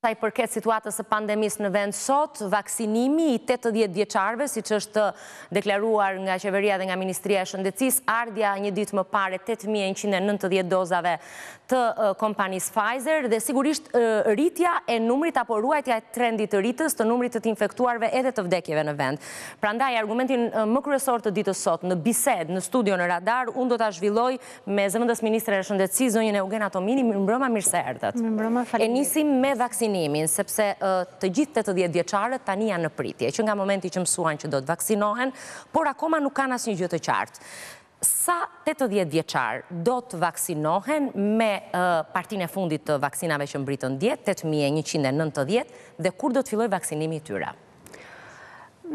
Sa i përket situatës së pandemisë në vend sot, vaksinimi i tetëdhjetë vjeçarëve, siç është deklaruar nga qeveria dhe nga Ministria e Shëndetësisë, ardhja një ditë më parë e tetë mijë e njëqind e nëntëdhjetë dozave të kompanisë Pfizer dhe sigurisht rritja e numrit apo ruajtja e trendit rritës të numrit të të infektuarve edhe të vdekjeve në vend. Prandaj argumentin më kryesor të ditës sot në bisedë në studio në Radar unë do ta zhvilloj me zëvendësministren e Shëndetësisë, zonjën Eugena Tomini, mirëmbrëma, mirë se erdhët. Mirëmbrëma, falim. E nisim me vaksinimin, sepse të gjithë tetëdhjetëvjeçarët tani janë në pritje, që nga momenti që mësuan që do të vaksinohen, por akoma nuk kanë asnjë gjë të qartë. Sa tetëdhjetëvjeçarë do të vaksinohen me partinë e fundit të vaksinave që mbërritën dje, 8.190, dhe kur do të fillojë vaksinimi i tyre?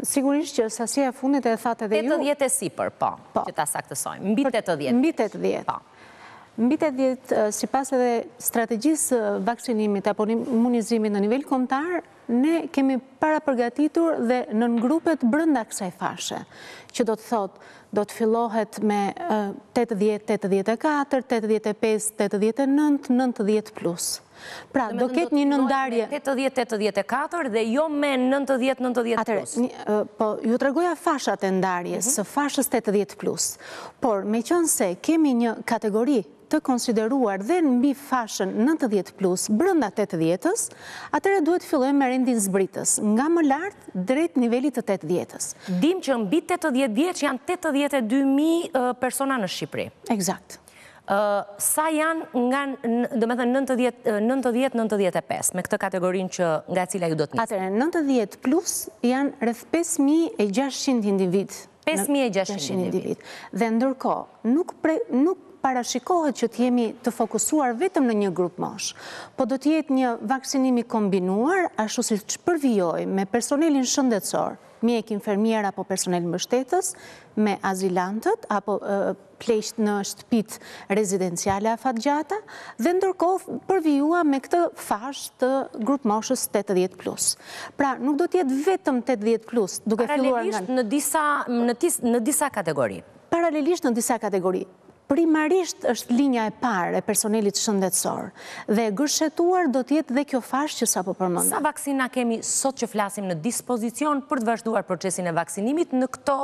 Sigurisht që sasia e fundit e thatë dhe ju... Tetëdhjetë e sipër, po, po, që ta saktësojmë. Mbi tetëdhjetë. Mbi tetëdhjetë. Po. Mbi tetëdhjetë, sipas edhe strategjisë së vaksinimit apo imunizimit në nivel kombëtar, ne kemi parapërgatitur dhe nëngrupet brenda kësaj fashe, që do të thotë, do të fillohet me 80-84, 85-89, 90 plus. Pra, do ketë një nëndarje... Domethënë do të fillojë me 80-84 dhe jo me 90-90 plus? Atëherë, po, ju tregoja fashat e ndarjes së fashës 80 plus. Por, meqenëse kemi një kategori të konsideruar dhe mbi fashën 90 plus, brenda 80-ës, atëherë duhet të fillojmë me rendin zbritës, nga më lart drejt nivelit të 80-ës. Dimë që mbi 80 vjeç janë 82 mijë persona në Shqipëri. Eksakt. Sa janë nga, domethënë, 90-95, me këtë kategorinë që nga cila ju do të nisni? Atëherë, 90 plus janë rreth 5.600 individë. 5.600 individë. Dhe ndërkohë, nuk parashikohet që të jemi të fokusuar vetëm në një grupmoshë, po do të jetë një vaksinim i kombinuar, ashtu siç përvijoi me personelin shëndetësor, mjekë, infermierë apo personel mbështetës, me azilantët, apo pleqtë në shtëpitë rezidenciale afatgjata dhe ndërkohë përvijuam me këtë fashë të grupmoshës tetëdhjetë plus. Pra, nuk do të jetë vetëm tetëdhjetë plus, duke filluar nga. Paralelisht në disa në disa kategori. Paralelisht në disa kategori. Primarisht është linja e parë e personelit shëndetësor dhe e gërshetuar do të jetë dhe kjo fashë që sapo përmenda. Sa vaksina kemi sot që flasim në dispozicion për të vazhduar procesin e vaksinimit në këto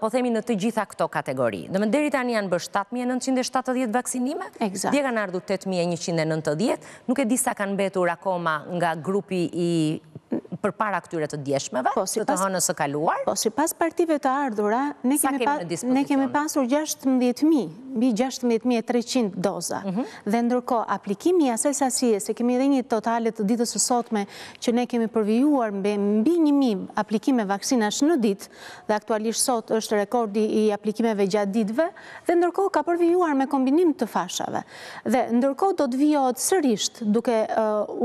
po themi në të gjitha këto kategori. Domethënë deri tani janë bërë 7.970 vaksinime, dje kanë ardhur 8.190, nuk e di sa kanë mbetur akoma nga grupi i përpara këtyre të djeshmeve, po, të të hënës së kaluar. Po, sipas partive të ardhura, ne kemi pasur 16.000, mbi 16.300 doza. Mhm. Dhe ndërkohë, aplikimi i asaj sasije, se kemi edhe një total të ditës së sotme, që ne kemi përvijuar mbi mbi një mijë aplikime vaksinash në ditë dhe aktualisht sot është rekordi i aplikimeve gjatë ditëve dhe ndërkohë ka përvijuar me kombinim të fashave dhe ndërkohë do të vijohet sërisht duke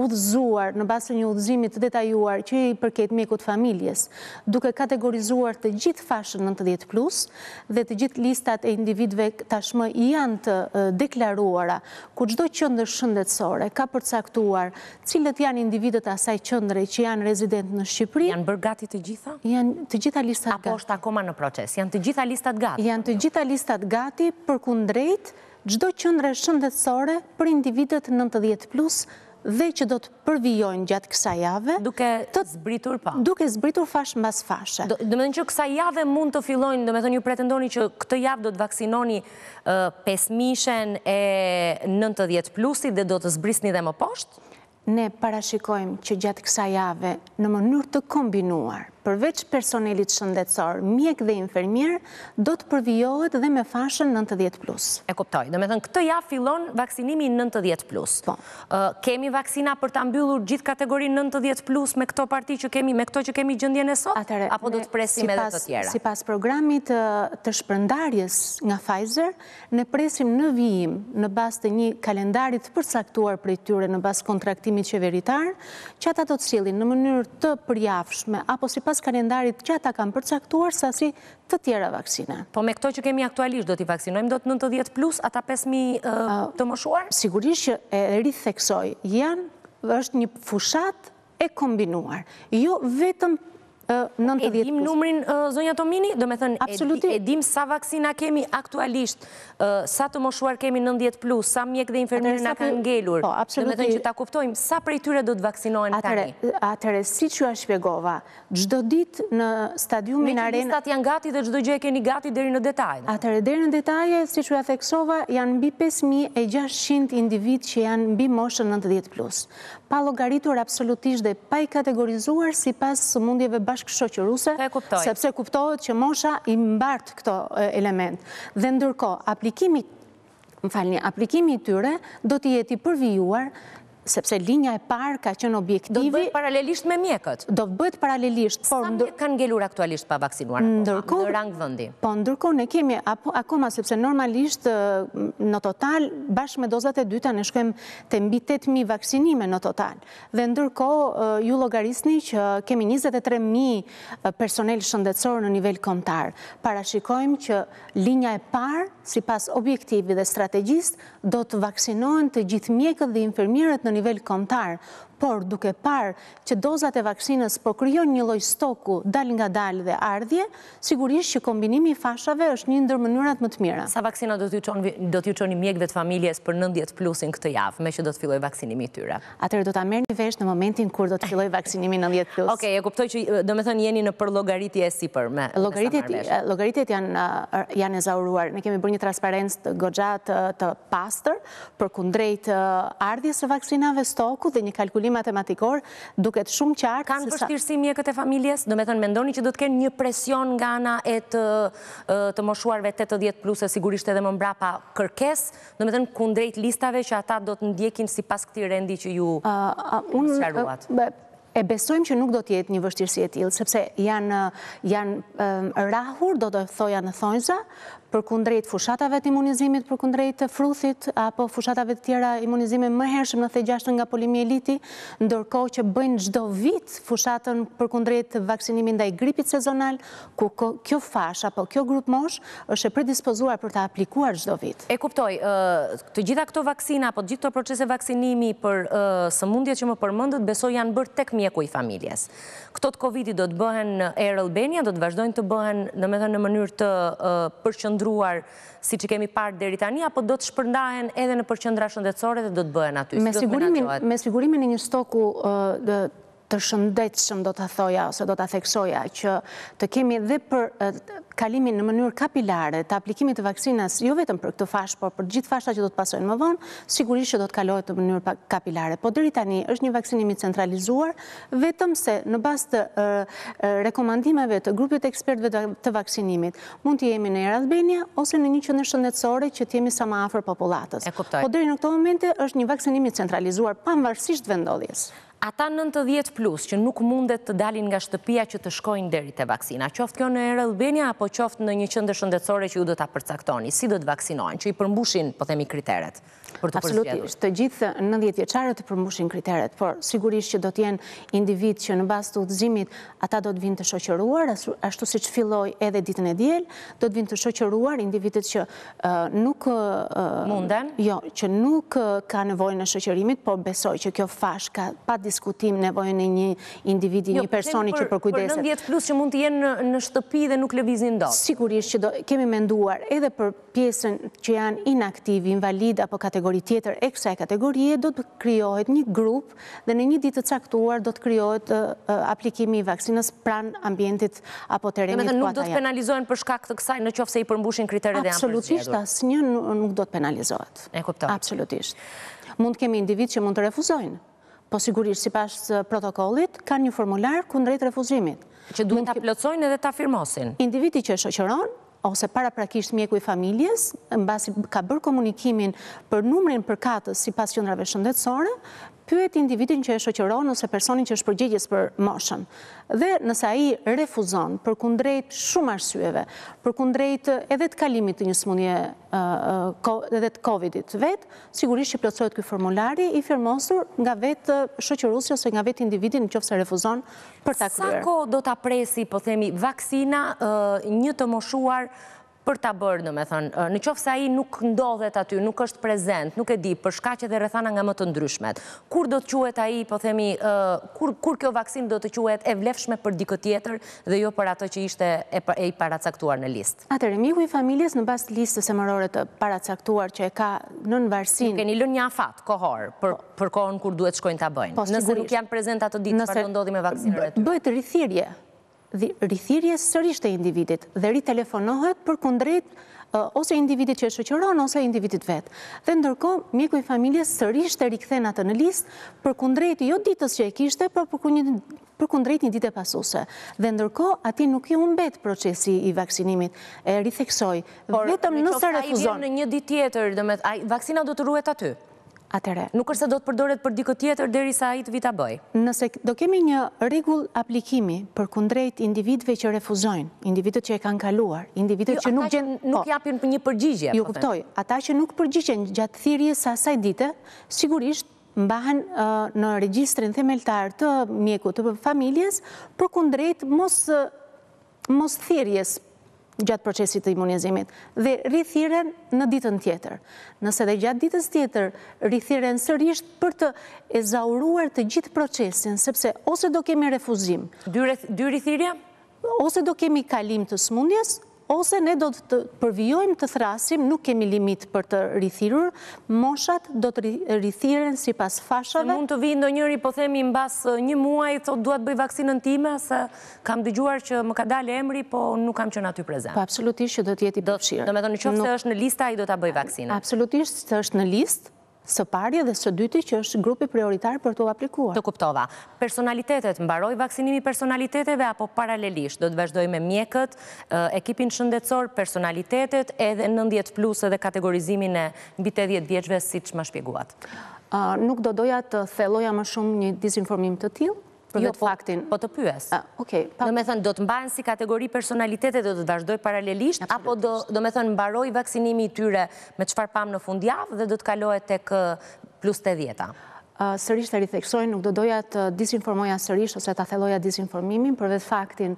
udhëzuar në bazë të një udhëzimi të detajuar që i përket mjekut të familjes duke kategorizuar të gjithë fashën nëntëdhjetë plus dhe të gjithë listat e individëve tashmë janë të deklaruara ku çdo qendër shëndetësore ka përcaktuar cilët janë individët e asaj qëndre që janë rezidentë në Shqipëri? Janë bërë gati të gjitha? Janë të gjitha listat gati. Apo është akoma në proces? Janë të gjitha listat gati? Janë të gjitha listat gati përkundrejt çdo qëndre shëndetësore për individët nëntëdhjetë plus dhe që do të përvijojnë gjatë kësaj jave. Duke zbritur, po. Duke zbritur fashë mbas fashe. Domethënë që kësaj jave mund të fillojnë, domethënë ju pretendoni që këtë javë do të vaksinoni pesëmijëshen e nëntëdhjetë plusit dhe do të zbrisni dhe më poshtë? Ne parashikojmë që gjatë kësaj jave, në mënyrë të kombinuar, përveç personelit shëndetësor, mjekë dhe infermierë, do të përvijohet dhe me fashën nëntëdhjetë plus. E kuptoj. Domethënë këtë javë fillon vaksinimi i nëntëdhjetë plus. Po. Kemi vaksina për ta mbyllur gjithë kategorinë nëntëdhjetë plus me këto parti që kemi, me këto që kemi gjendjen sot, apo do të presim edhe të tjera? Sipas programit të shpërndarjes nga Pfizer, ne presim në vijim, në bazë të një kalendari të përcaktuar prej tyre në bazë të kontraktimit qeveritar, që ata do të sjellin në mënyrë të përjavshme apo sipas kalendarit që ata kanë përcaktuar sasi të tjera vaksinash. Po me këto që kemi aktualisht do t'i vaksinojmë dot nëntëdhjetë plus ata pesë mijë të moshuar? Sigurisht që e ritheksoj, janë është një fushatë e kombinuar, jo vetëm nëntëdhjetë plus. E dim numrin zonja Tomini? Domethënë e dim sa vaksina kemi aktualisht, sa të moshuar kemi nëntëdhjetë plus, sa mjekë dhe infermierë na kanë ngelur, po, domethënë që ta kuptojmë sa prej tyre do të vaksinohen tani? Atëherë, siç jua shpjegova, çdo ditë në stadiumin Arena... Meqë listat janë gati dhe çdo gjë e keni gati deri në detaje. Atëherë, deri në detaje, siç jua theksova, janë mbi pesë mijë e gjashtëqind individë që janë mbi moshën nëntëdhjetë plus, pa llogaritur absolutisht dhe pa i kategorizuar sipas sëmundjeve bashkëshoqëruese, sepse kuptohet që mosha i mbart këto elementë. Dhe ndërkohë, aplikimi... Më falni, aplikimi i tyre do të jetë i përvijuar sepse linja e parë ka qenë objektivi... Do të bëhet paralelisht me mjekët. Do të bëhet paralelisht, por... Sa mjekë kanë ngelur aktualisht pa vaksinuar akoma, në rang vendi? Po, ndërkohë ne kemi akoma, sepse normalisht në total, bashkë me dozat e dyta, ne shkojmë te mbi 8.000 vaksinime në total. Dhe ndërkohë, ju llogarisni që kemi 23.000 personel shëndetësor në nivel kombëtar. Parashikojmë që Linja e parë, sipas objektivit dhe strategjisë, do të vaksinohen të gjithë mjekët dhe infermierët në nivel kombëtar, por duke parë që dozat e vaksinës po krijojnë një lloj stoku dalëngadalë dhe ardhje, sigurisht që kombinimi i fashave është një ndër mënyrat më të mira. Sa vaksina do t'u çoni mjekëve të familjes për nëntëdhjetë plusin këtë javë, meqë do të fillojë vaksinimi i tyre? Atëherë do ta merrni vesh në momentin kur do të fillojë vaksinimi nëntëdhjetë plus. Okej, e kuptoj që domethënë jeni në përllogaritje e sipër me sa marr vesh. Llogaritjet janë të ezauruara. Ne kemi bërë një transparencë goxha të pastër përkundrejt ardhjes së vaksinave, stokut dhe një kalkulim matematikor duket shumë qartë se sa Kanë vështirësi mjekët e familjes? Domethënë mendoni që do të kenë një presion nga ana e të moshuarve tetëdhjetë plus e sigurisht edhe më mbrapa kërkesë Domethënë kundrejt listave që ata do të ndjekin sipas këtij rendi që ju sqaruat. E besojmë që nuk do të jetë një vështirësi e tillë, sepse janë janë rrahur, do të thoja në thonjza, përkundrejt fushatave të imunizimit, përkundrejt fruthit apo fushatave të tjera të imunizimit më hershëm në the gjashtë nga poliomieliti, ndërkohë që bëjnë çdo vit fushatën përkundrejt vaksinimit ndaj gripit sezonal, ku kjo fashë apo kjo grupmoshë është e predispozuar për ta aplikuar çdo vit. E kuptoj. Të gjitha këto vaksina apo të gjithë këto procese vaksinimi për sëmundjet që më përmendët besoj janë bërë tek mjeku i familjes. Këto të Covidit do të bëhen në Air Albania, do të vazhdojnë të bëhen, domethënë në mënyrë të përqendruar siç i kemi parë deri tani apo do të shpërndahen edhe nëpër qendra shëndetësore dhe do të bëhen aty? Si do të menaxhohet? Me sigurimin e një stoku të shëndetshëm do ta thoja ose do ta theksoja që të kemi dhe për kalimin në mënyrë kapilare të aplikimit të vaksinës, jo vetëm për këtë fashë, por për gjithë fashët që do të pasojnë më vonë, sigurisht që do të kalohet në mënyrë kapilare. Po deri tani është një vaksinim i centralizuar, vetëm se në bazë të rekomandimeve të grupit të ekspertëve të vaksinimit, mund të jemi në Air Albania ose në një qendër shëndetësore që të jemi sa më afër popullatës. Po deri në këto momente është një vaksinim i centralizuar pavarësisht vendndodhjes. Ata nëntëdhjetë plus që nuk mundet të dalin nga shtëpia që të shkojnë deri te vaksina, qoftë kjo në Air Albania apo qoftë në një qendër shëndetësore që ju do ta përcaktoni, si do të vaksinohen, që i përmbushin, po themi, kriteret për t'u përzgjedhur? Absolutisht, të gjithë nëntëdhjetë vjeçarët të përmbushin kriteret, por sigurisht që do të jenë individë që në bazë të udhëzimit ata do të vijnë të shoqëruar, ashtu siç filloi edhe ditën e diel, do të vijnë të shoqëruar individët që nuk munden, jo, që nuk ka nevojën e shoqërimit, po besoj që kjo fashë ka pa diskutim nevojën e një individi, një personi që përkujdeset. Për 90 plus që mund të jenë në shtëpi dhe nuk lëvizin dot. Sigurisht që do, kemi menduar edhe për pjesën që janë inaktivë, invalidë apo kategori tjetër, e kësaj kategorie, do të krijohet një grup dhe në një ditë të caktuar do të krijohet aplikimi i vaksinës pranë ambientit apo terrenit ku ata janë. Domethënë nuk do të penalizohen për shkak të kësaj në qoftë se i përmbushin kriteret dhe janë përzgjedhur. Absolutisht asnjë nuk do të penalizohet. E kuptoj. Absolutisht. Mund të kemi individë që mund të refuzojnë. Po sigurisht sipas protokollit kanë një formular kundrejt refuzimit. Që duhet ta plotësojnë edhe ta firmosin. Individi që e shoqëron ose paraprakisht mjeku i familjes, mbasi ka bërë komunikimin për numrin përkatës sipas qendrave shëndetësore, pyet individin që e shoqëron ose personin që është përgjegjës për moshën. Dhe nëse ai refuzon përkundrejt shumë arsyeve, përkundrejt edhe të kalimit të një sëmundje edhe të Covidit vetë, sigurisht që plotësohet ky formular i firmosur nga vetë shoqëruesi ose nga vetë individi nëse refuzon për ta kryer. Sa kohë do ta presë, po themi, vaksina një të moshuar për ta bërë, domethënë, në qoftë se ai nuk ndodhet aty, nuk është prezent, nuk e di, për shkaqe dhe rethana nga më të ndryshmet, kur do të quhet ai, po themi, kur kjo vaksinë do të quhet e vlefshme për dikë tjetër dhe jo për atë që ishte e i paracaktuar në listë? Atëherë, mjeku i familjes në bazë listës emërore të paracaktuar që e ka nën varësi... Nuk keni lënë një afat kohor, për... për kohën kur duhet të shkojnë ta bëjnë. Po, Nëse nuk janë prezent atë ditë, çfarë do ndodhë me vaksinën e tyre? Bëhet rithirrje, rithirrje sërisht e individit dhe ritelefonohet përkundrejt ose individit që e shoqëron ose individit vetë. Dhe ndërkohë, mjeku i familjes sërisht e rikthen atë në listë përkundrejt jo ditës që e kishte, por përkundrejt një dite pasuese. Dhe ndërkohë, atij nuk i humbet procesi i vaksinimit, e ritheksoj, vetëm nëse refuzon. Por, në qoftë se ai vjen në një ditë tjetër, vaksina do të ruhet aty? atëherë nuk është se do të përdoret për dikë tjetër derisa ai të vijë ta bëjë. Nëse do kemi një rregull aplikimi përkundrejt individëve që refuzojnë, individët që e kanë kaluar, individët që nuk gjen, po, nuk japin një përgjigje, ju kuptoj, ata që nuk përgjigjen gjatë thirrjes së asaj dite, sigurisht mbahen në regjistrin themeltar të mjekut të familjes përkundrejt mos mos thirrjes gjatë procesit të imunizimit dhe rithirren në ditën tjetër. Nëse dhe gjatë ditës tjetër rithirren sërisht për të ezauruar të gjithë procesin, sepse ose do kemi refuzim. Dy rithirrje? Ose do kemi kalim të sëmundjes, ose ne do të përvijojmë të thërrasim, nuk kemi limit për të rithirrur, moshat do të rithirren sipas fashave. Mund të vijë ndonjëri, po themi mbas një muaji, thotë dua të bëj vaksinën time, se Kam dëgjuar që më ka dalë emri, po unë nuk kam qenë aty prezent. Po absolutisht që do të jetë i përfshirë. Domethënë në qoftë se është në listë ai do ta bëjë vaksinën. Absolutisht se është në listë, së pari dhe së dyti që është grupi prioritar për t'u aplikuar. Të kuptova. Personalitetet, mbaroi vaksinimi i personaliteteve apo paralelisht do të vazhdojë me mjekët, ekipin shëndetësor, personalitetet edhe nëntëdhjetë plus edhe kategorizimin e mbi tetëdhjetë vjeçve siç ma shpjeguat? Nuk do doja ta thelloja më shumë një dizinformim të tillë, për jo, vetë po, faktin. Po të pyes. Ah, okay, pa... Domethënë, do të mbahen si kategori personalitete dhe do të vazhdojë paralelisht, apo do, domethënë, mbaroi vaksinimi i tyre me çfarë pamë në fundjavë dhe do të kalohet tek plus tetëdhjeta? Sërisht e ritheksoj, nuk do doja të dizinformoja sërisht ose ta thelloja dizinformimin për vetë faktin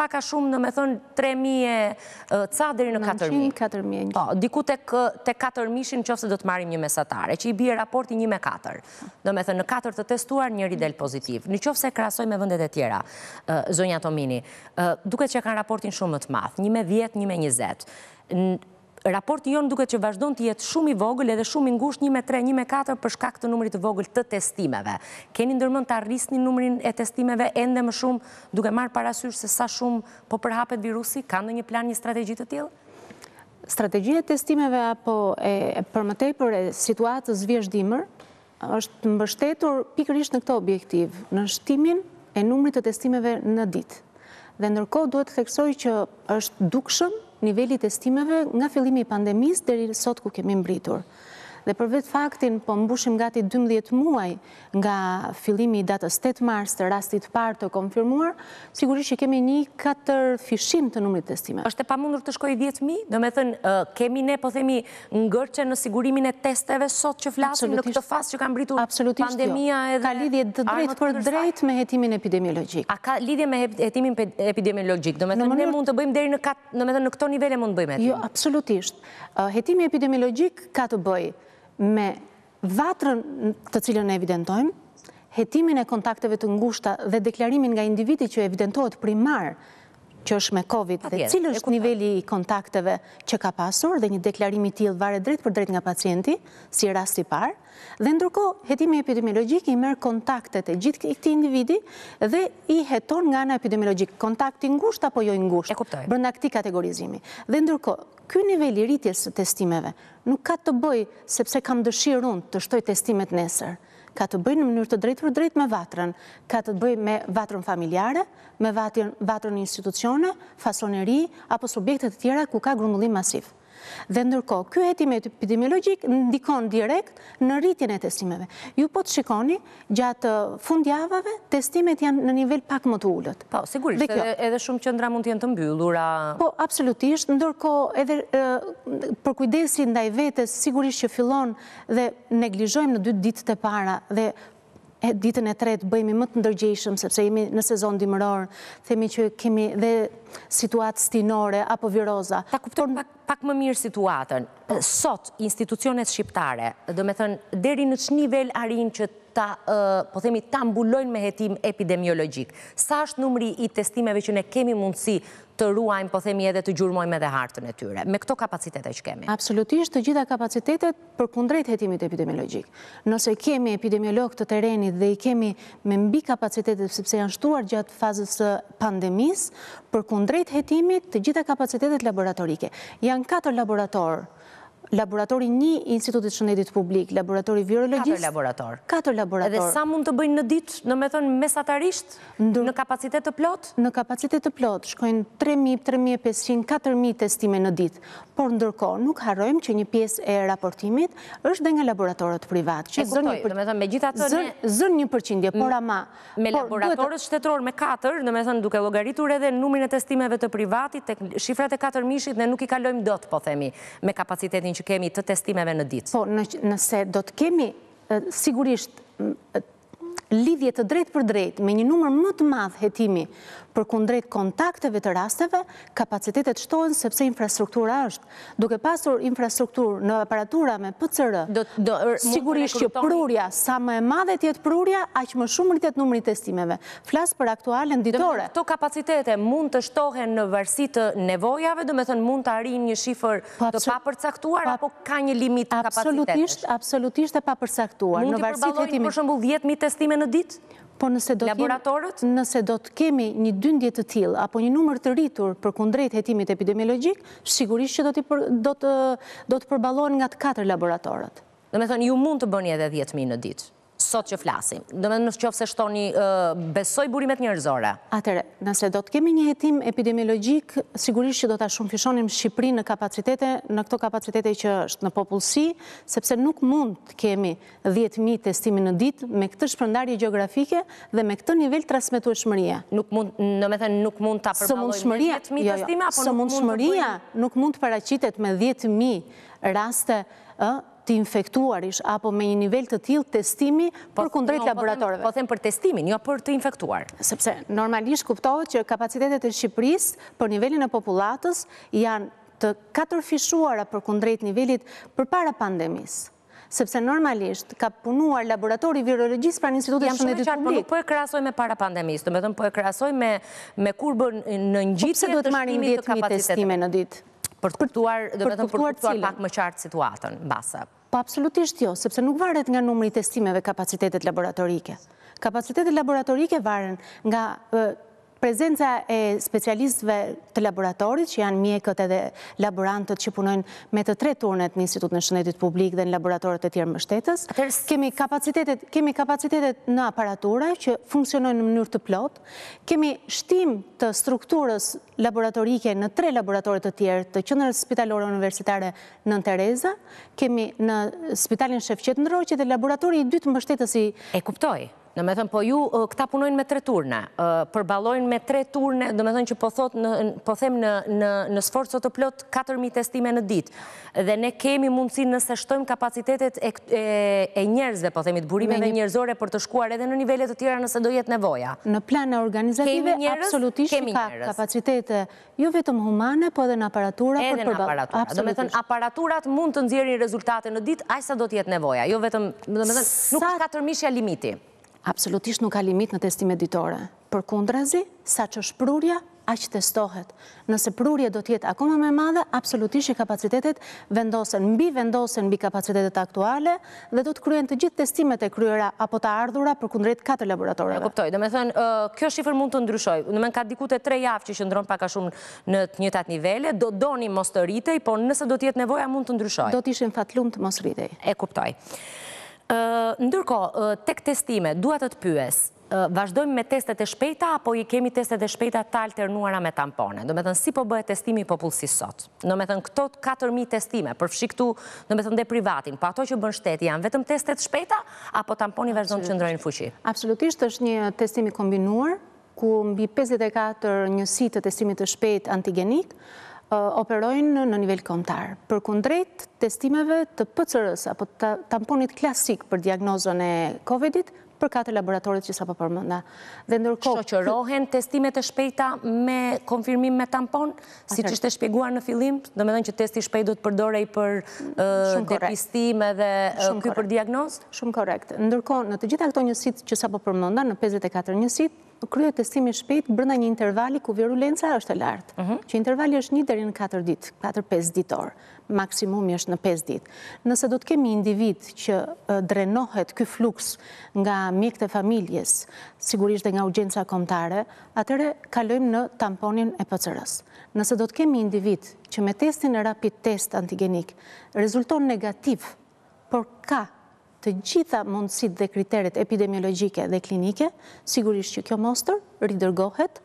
Pak a shumë, domethënë, tre mijë e ca deri në katër mijë. Nëntëqind, katër mijë e njëqind. Po, diku tek tek katër mijëshi në qoftë se do të marrim një mesatare, që i bie raporti një me katër. Domethënë, në katër të testuar, njëri del pozitiv. Në qoftë se e krahasojmë me vendet e tjera, zonja Tomini, duket që e kanë raportin shumë më të madh, një me dhjetë, një me njëzet. Raporti jonë duket që vazhdon të jetë shumë i vogël edhe shumë i ngushtë një me tre, një me katër për shkak të numrit të vogël të testimeve. Keni ndërmend ta rrisni numrin e testimeve ende më shumë duke marrë parasysh se sa shumë po përhapet virusi? Ka ndonjë plan, një strategji të tillë? Strategjia e testimeve apo e për më tepër e situatës vjeshtë-dimër, është mbështetur pikërisht në këtë objektiv, në shtimin e numrit të testimeve në ditë. Dhe ndërkohë duhet të theksoj që është dukshëm niveli i testimeve nga fillimi i pandemisë deri sot ku kemi mbritur. Dhe për vetë faktin po mbushim gati 12 muaj nga fillimi i datës 8 mars të rastit të parë të konfirmuar, Sigurisht që kemi një katërfishim të numrit të testimeve. Është e pamundur të shkojë dhjetë mijë? Domethënë, kemi ne po themi ngërçe në sigurimin e testeve sot që flasim në këtë fazë që ka mbritur pandemia edhe Ka lidhje të drejtpërdrejtë me hetimin epidemiologjik. A ka lidhje me hetimin epidemiologjik? Domethënë ne mund të bëjmë deri në kat, domethënë në këto nivele mund të bëjmë hetim. Jo, absolutisht. Hetimi epidemiologjik ka të bëjë me vatrën të cilën e evidentojmë, hetimin e kontakteve të ngushta dhe deklarimin nga individi që evidentohet primar që është me Covid dhe cili është niveli i kontakteve që ka pasur dhe një deklarim i tillë varet drejtpërdrejt nga pacienti, si rast i parë, dhe ndërkohë hetimi epidemiologjik i merr kontaktet e gjithë këtij individi dhe i heton nga ana epidemiologjike, kontakt i ngushtë apo jo i ngushtë, brenda këtij kategorizimi. Dhe ndërkohë, ky nivel i rritjes së testimeve Nuk ka të bëjë sepse kam dëshirë unë të shtoj testimet nesër. Ka të bëjë në mënyrë të drejtpërdrejtë me vatrën. Ka të bëjë me vatrën familjare, me vatrën në institucione, fasoneri apo subjekte të tjera ku ka grumbullim masiv. Dhe ndërkohë, ky hetim epidemiologjik ndikon direkt në rritjen e testimeve. Ju po të shikoni, Gjatë fundjavave, testimet janë në nivel pak më të ulët. Po, sigurisht, edhe shumë qendra mund të jenë të mbyllura. Po, absolutisht, ndërkohë edhe përkujdesi ndaj vetes, sigurisht që fillon dhe neglizhojmë në dy ditët e para dhe ditën e tretë bëhemi më të ndërgjegjshëm, sepse jemi në sezon dimëror, themi që kemi dhe situatë stinore apo viroza. Ta kuptoj pak pak më mirë situatën. Sot institucionet shqiptare, domethënë deri në ç'nivel arrijnë që ta, po themi, ta mbulojnë me hetim epidemiologjik? Sa është numri i testimeve që ne kemi mundësi të ruajmë, po themi, edhe të gjurmojmë edhe hartën e tyre, me këto kapacitete që kemi? Absolutisht, të gjitha kapacitetet përkundrejt hetimit epidemiologjik. Ne sa i kemi epidemiologë të terrenit dhe i kemi me mbi kapacitetet sepse janë shtuar gjatë fazës së pandemisë, përkundrejt hetimit të gjitha kapacitetet laboratorike. Janë katër laboratorë, laboratori një i Institutit Shëndetit Publik, laboratori i virologjisë... Katër laboratorë. Katër laboratorë. Edhe sa mund të bëjnë në ditë, domethënë mesatarisht, në kapacitet të plotë? Në kapacitet të plotë, shkojnë 3.000, 3.500, 4.000 testime në ditë. Por ndërkohë nuk harrojmë që një pjesë e raportimit është dhe nga laboratorët privatë, që zënë një përqindje. Megjithatë ne... Zënë një përqindje, por ama me laboratorët shtetërorë me katër, domethënë duke llogaritur edhe numrin e testimeve të privatit tek shifrat e katërmijëshit ne nuk i kalojmë dot, po themi, me kapacitetin që kemi të testimeve në ditë. Po, nëse do të kemi sigurisht lidhje të drejtpërdrejtë me një numër më të madh hetimi përkundrejt kontakteve të rasteve, kapacitetet shtohen sepse infrastruktura është. Duke pasur infrastrukturë në aparatura me PCR, sigurisht që prurja, sa më e madhe të jetë prurja, aq më shumë rritet numri i testimeve. Flas për aktualen ditore. Këto kapacitete mund të shtohen në varësi të nevojave, domethënë mund të arrijnë një shifër të papërcaktuar apo ka një limit kapacitetesh? Absolutisht e papërcaktuar. Mund të përballojnë për shembull 10.000 testime në ditë? Po nëse do të kemi një dyndje të tillë apo një numër të rritur përkundrejt hetimit epidemiologjik, sigurisht që do të përballohen nga të katër laboratorët. Domethënë ju mund të bëni edhe 10.000 në ditë? sot që flasim. Domethënë në qoftë se shtoni besoj burimet njerëzore. Atëherë, nëse do të kemi një hetim epidemiologjik, sigurisht që do ta shumëfishonim Shqipërinë në kapacitete, në këto kapacitete që është në popullsi, sepse nuk mund të kemi dhjetë mijë testime në ditë me këtë shpërndarje gjeografike dhe me këtë nivel transmetueshmërie. Nuk mund, domethënë nuk mund ta përballojmë me dhjetë mijë testime apo nuk mund të bëjmë. Sëmundshmëria nuk mund të paraqitet me dhjetë mijë raste. të infektuarish apo me një nivel të tillë testimi po, përkundrejt jo, po laboratorëve. Po them për testimin, jo për të infektuar. Sepse normalisht kuptohet që kapacitetet e Shqipërisë për nivelin e popullatës janë të katërfishuara përkundrejt nivelit përpara pandemisë sepse normalisht ka punuar laboratori i virologjisë pranë Institutit të Shëndetit Publik. Jam shumë qartë, po e krahasoj me para pandemisë, domethënë po e krahasoj me, me kurbën në po ngjitje të shtimit të kapacitetit. Pse duhet të marrim 10.000 testime në ditë? Për të kuptuar, domethënë për të kuptuar pak më qartë situatën, base. Po absolutisht jo, sepse nuk varet nga numri i testimeve kapacitetet laboratorike. Kapacitetet laboratorike varen nga prezenca e specialistëve të laboratorit, që janë mjekët edhe laborantët që punojnë me të tre turnet në Institutin e Shëndetit Publik dhe në laboratorët e tjerë mbështetës. Kemi kapacitetet në aparatura që funksionojnë në mënyrë të plotë, Kemi shtim të strukturës laboratorike në tre laboratorë të tjerë të Qendrës Spitalore Universitare Nënë Tereza, kemi në Spitalin Shefqet Ndroqi dhe laboratori i dytë mbështetës i. E kuptoj. Domethënë po ju këta punojnë me tre turne, përballojnë me tre turne, domethënë që po thotë në po them në në në sforco të plotë katër mijë testime në ditë. Dhe ne kemi mundësinë nëse shtojmë kapacitetet e njerëzve, po themi të burimeve njerëzore për të shkuar edhe në nivele të tjera nëse do jetë nevoja. Në plane organizative, absolutisht që ka kapacitete, jo vetëm humane, po edhe në aparatura për të përballur. Edhe në aparatura. Do me thënë, aparaturat mund të nxjerrin rezultate në ditë, aq sa do të jetë nevoja. Jo vetëm, do me thënë, nuk ka tërmishja limiti. Absolutisht nuk ka limit në testimet ditore. Përkundrazi, sa ç'është prurja, aq testohet. Nëse prurja do të jetë akoma më e madhe, absolutisht që kapacitetet vendosen, mbivendosen mbi kapacitetet aktuale dhe do të kryhen të gjithë testimet e kryera apo të ardhura përkundrejt katër laboratorëve. E kuptoj. Domethënë, kjo shifër mund të ndryshojë. Domethënë ka diku te tre javë që qëndron pak a shumë në të njëjtat nivele, do donim mos të rritej, por nëse do të jetë nevoja mund të ndryshojë. Do të ishim fatlumë të mos rritej. E kuptoj. Ndërkohë, tek testimet, dua të të pyes, Vazhdojmë me testet e shpejta apo i kemi testet e shpejta të alternuara me tampone? Domethënë si po bëhet testimi i popullsisë sot? Domethënë këto katër mijë testime, përfshi këtu domethënë dhe privatin, po ato që bën shteti janë vetëm teste të shpejta apo tamponi vazhdon të qëndrojë në fuqi? Absolutisht është një testim i kombinuar, ku mbi pesëdhjetë e katër njësi të testimit të shpejtë antigjenik operojnë në nivel kombëtar. Përkundrejt testimeve të PCR-së apo tamponit klasik për diagnozën e Covid-it, për katër laboratorët që sapo përmenda. Dhe ndërkohë shoqërohen testimet e shpejta me konfirmim me tampon, siç ishte shpjeguar në fillim, domethënë që testi i shpejtë do të përdorej për depistim edhe ky për diagnozë? Shumë korrekt. Ndërkohë, në të gjitha këto njësitë që sapo përmenda, në 54 njësitë, kryhet testimi shpejt brenda një intervali ku virulenca është e lartë, mhm. që intervali është një deri në 4 ditë, 4-5 ditë, or maksimumi është në 5 ditë. Nëse do të kemi individ që drenohet ky fluks nga mjekët e familjes, sigurisht dhe nga urgenca kombëtare, atëherë kalojmë në tamponin e PCR-së. Nëse do të kemi individ që me testin e rapid test antigenik rezulton negativ, por ka të gjitha mundësitë dhe kriteret epidemiologjike dhe klinike, sigurisht që kjo mostër ridërgohet,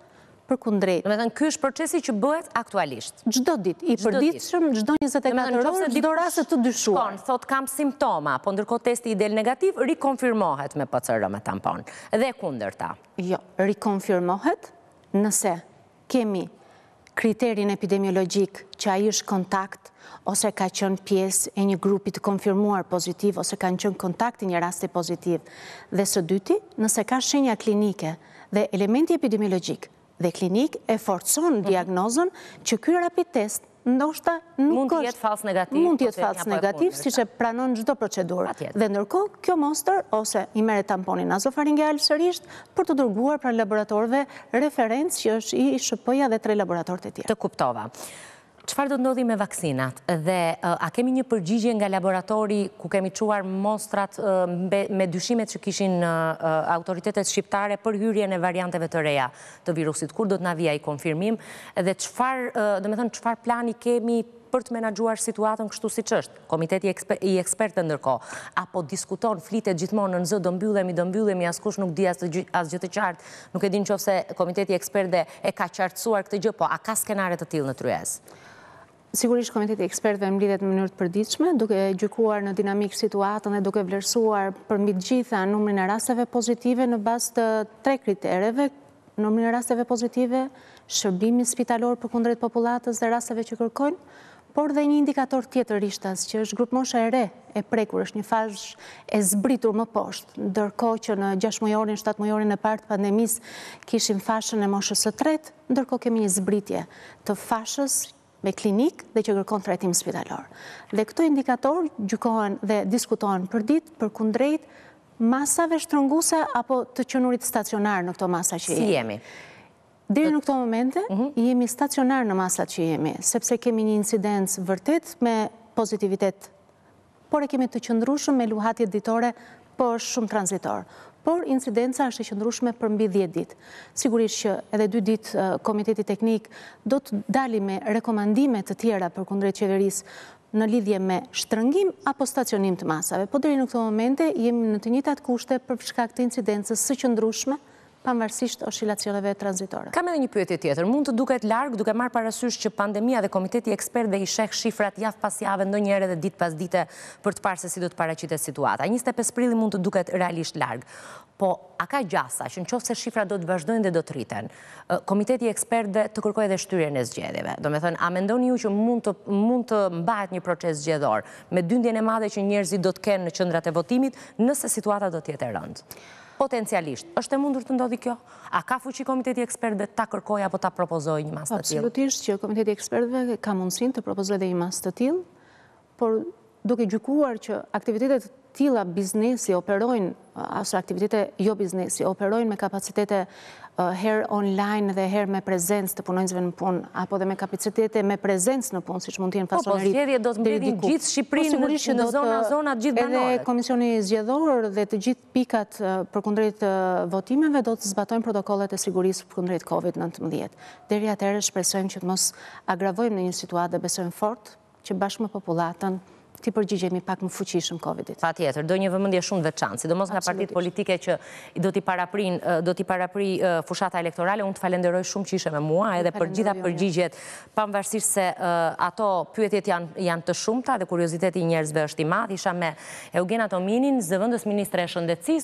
përkundrejt. Domethënë, ky është procesi që bëhet aktualisht. Çdo ditë, i përditshëm, çdo njëzet e katër orë, çdo rast të dyshuar. Domethënë, nëse dikush shkon, thotë kam simptoma, po ndërkohë testi i del negativ, rikonfirmohet me PCR me tampon, dhe e kundërta. Jo, rikonfirmohet nëse Kemi kriterin epidemiologjik që ai është kontakt ose ka qenë pjesë e një grupi të konfirmuar pozitiv ose ka qenë kontakt i një rasti pozitiv. Dhe së dyti, nëse ka shenja klinike dhe elementi epidemiologjik dhe klinik e forcon mhm. diagnozën që ky rapid test ndoshta nuk është... Mund të jetë fals negativ. Mund të jetë fals negativ, siç e pranon çdo procedurë. Dhe ndërkohë, kjo mostër, ose i merret tamponi nazofaringeal sërisht, për t'u dërguar pranë laboratorëve referencë që është ISHP-ja dhe tre laboratorët e tjerë. Të kuptova. Çfarë do të ndodhi me vaksinat? Dhe a kemi një përgjigje nga laboratori ku kemi çuar mostrat me dyshimet që kishin autoritetet shqiptare për hyrjen e varianteve të reja? të virusit, kur do të na vijë ai konfirmim dhe çfarë, domethënë çfarë plani kemi për të menaxhuar situatën kështu siç është. Komiteti i ekspertëve ndërkohë a po diskuton, flitet gjithmonë nën zë do mbyllemi, do mbyllemi, askush nuk di asgjë të qartë. Nuk e di në qoftë se komiteti i ekspertëve e ka qartësuar këtë gjë, po a ka skenare të tillë në tryezë? Sigurisht Komiteti i Ekspertëve mblidhet në mënyrë të përditshme, duke gjykuar në dinamikë situatën dhe duke vlerësuar përmbi të gjitha numrin e rasteve pozitive në bazë të tre kritereve, numrin e rasteve pozitive, shërbimin spitalor përkundrejt popullatës dhe rasteve që kërkojnë, por dhe një indikator tjetër rishtas, që është grupmosha e re e prekur, është një fashë e zbritur më poshtë, ndërkohë që në gjashtëmujorin, shtatëmujorin e parë të pandemisë kishim fashën e moshës së tretë, Ndërkohë kemi një zbritje të fashës me klinikë dhe që kërkon trajtim spitalor. Dhe këto indikatorë gjykohen dhe diskutohen përditë përkundrejt masave shtrënguese apo të qenurit stacionar në këto masa që jemi. Si jemi? Deri në këto momente mhm. jemi stacionar në masat që jemi, sepse kemi një incidencë vërtet me pozitivitet por e kemi të qëndrueshëm me luhatjet ditore po është shumë tranzitor. Por incidenca është e qëndrueshme për mbi dhjetë ditë. Sigurisht që edhe dy ditë Komiteti Teknik do të dali me rekomandime të tjera përkundrejt qeverisë në lidhje me shtrëngim apo stacionim të masave. Po deri në këto momente jemi në të njëjtat kushte për shkak të incidencës së qëndrueshme pavarësisht oshilacioneve tranzitore. Kam edhe një pyetje tjetër. Mund të duket larg, duke marrë parasysh që pandemia dhe komiteti i ekspertëve i sheh shifrat javë pas jave, ndonjëherë edhe ditë pas dite, për të parë se si do të paraqitet situata. Njëzet e pesë prilli mund të duket realisht larg. Po, a ka gjasa që në qoftë se shifrat do të vazhdojnë dhe do të rriten, komiteti i ekspertëve të kërkojë edhe shtyrjen e zgjedhjeve? Domethënë, a mendoni ju që mund të mund të mbahet një proces zgjedhor, me dyndjen e madhe që njerëzit do të kenë në qendrat e votimit, nëse situata do të jetë e rëndë? Potencialisht, është e mundur të ndodhë kjo? A ka fuqi Komiteti i Ekspertëve ta kërkojë apo ta propozojë një masë të tillë? Absolutisht që Komiteti i Ekspertëve ka mundësinë të propozojë dhe një masë të tillë, por duke gjykuar që aktivitete të tilla biznesi operojnë ose aktivitete jo biznesi operojnë me kapacitete herë online dhe herë me prezencë të punonjësve në punë apo dhe me kapacitete me prezencë në punë, siç mund të jenë fasoneritë. Po, po, zgjedhjet do të mbledhin gjithë Shqipërinë po, në zona zona gjithë banorët. Edhe Komisioni Zgjedhor dhe të gjithë pikat përkundrejt votimeve do të zbatojnë protokollet e sigurisë përkundrejt COVID-19. Deri atëherë shpresojmë që të mos agravojmë në një situatë dhe besojmë fort që bashkë me popullatën t'i përgjigjemi pak më fuqishëm Covid-it. Patjetër, do një vëmendje shumë të veçantë, sidomos nga partitë politike që do t'i paraprijë, do t'i paraprijë fushata elektorale, unë të falënderoj shumë që ishe me mua, edhe për gjithë përgjigjet Pavarësisht se ato pyetjet janë janë të shumta dhe kurioziteti i njerëzve është i madh, isha me Eugena Tominin, zëvendësministre e Shëndetësisë.